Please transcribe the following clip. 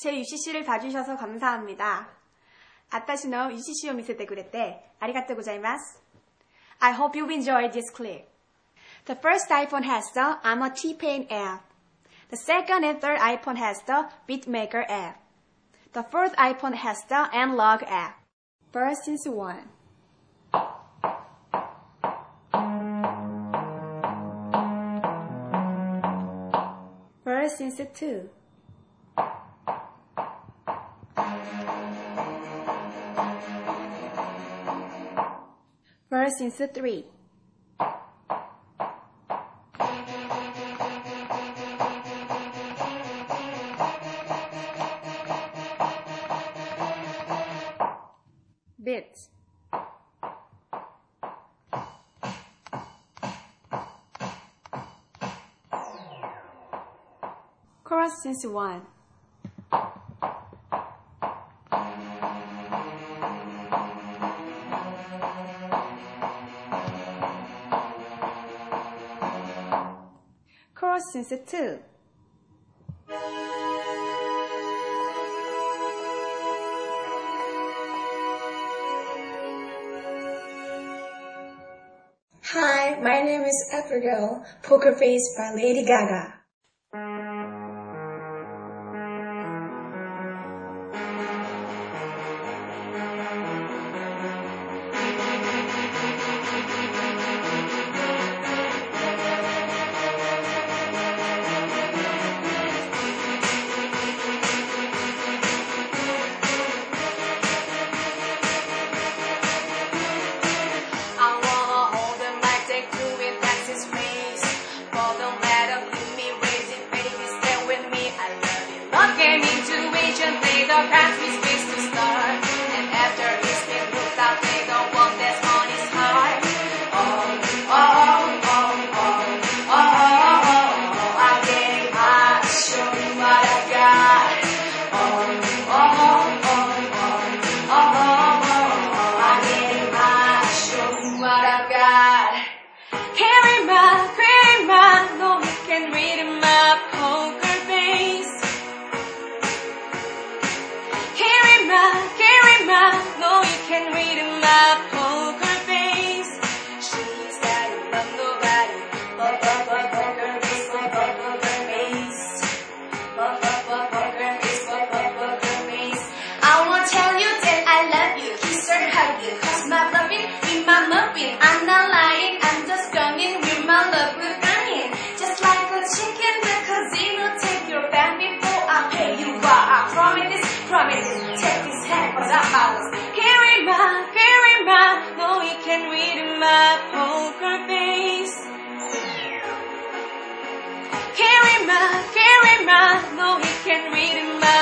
제 UCC를 봐주셔서 감사합니다. 私の UCC を見せてくれてありがとうございます。I hope you enjoyed this clip. The first iPhone has the I'm a T-Pain app. The second and third iPhone has the Beatmaker app. The fourth iPhone has the Nlog app. First is one. First is two. First is three. Bits. Chorus is one. Is two. Hi, my name is Applegirl, Poker Face by Lady Gaga. The pass me in. I'm not lying, I'm just coming with my love with dying. Just like a chicken, the casino, take your back before I pay you back. I promise this, promise this, take this hand for that hours. Carry my, carry my, no he can read my poker face. Carry my, carry my, no he can read my